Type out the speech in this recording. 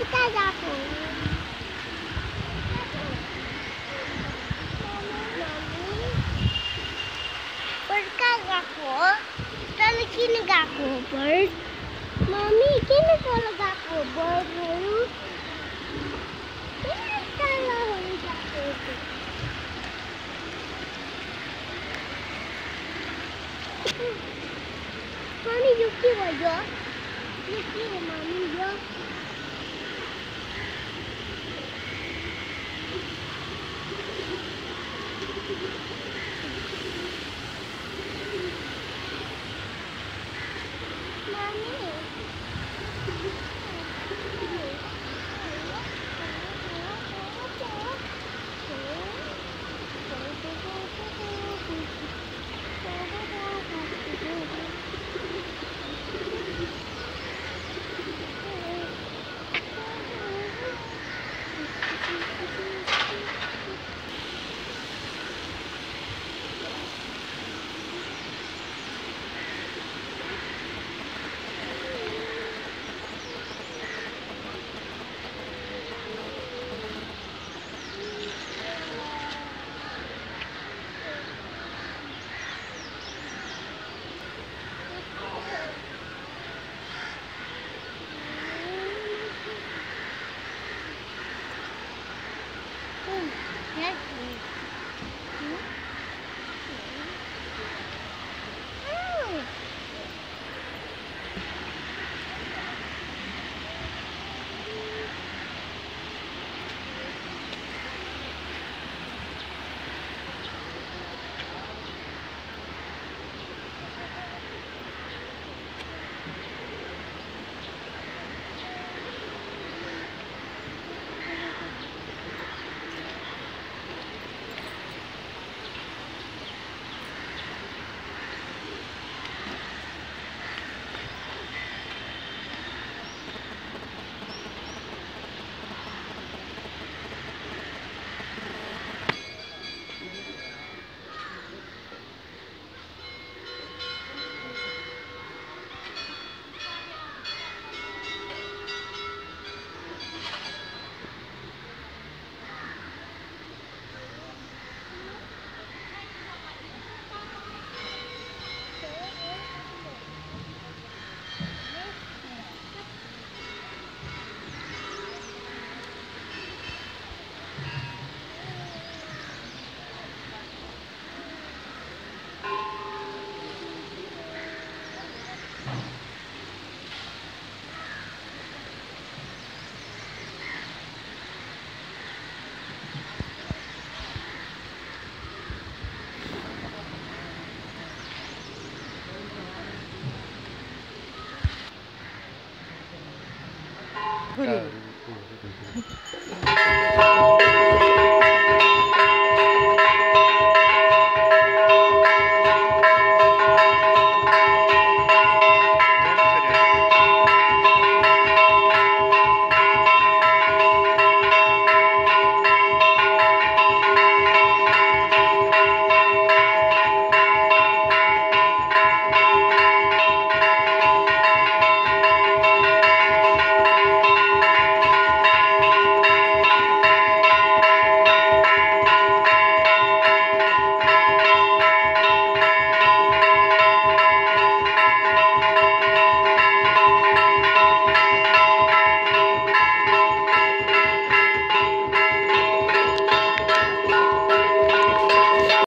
Bertukar aku. Bertukar aku. Kalau kini aku bird. Mami, kini kalau aku bird baru. Kini kalau aku. Mami, Yuki wajah. Yuki, mami, yo. Mami. Yeah. くり。